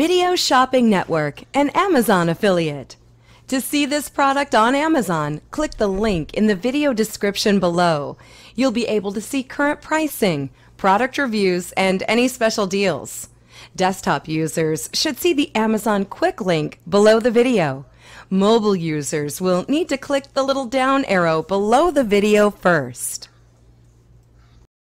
Video Shopping Network, an Amazon affiliate. To see this product on Amazon, click the link in the video description below. You'll be able to see current pricing, product reviews, and any special deals. Desktop users should see the Amazon quick link below the video. Mobile users will need to click the little down arrow below the video first.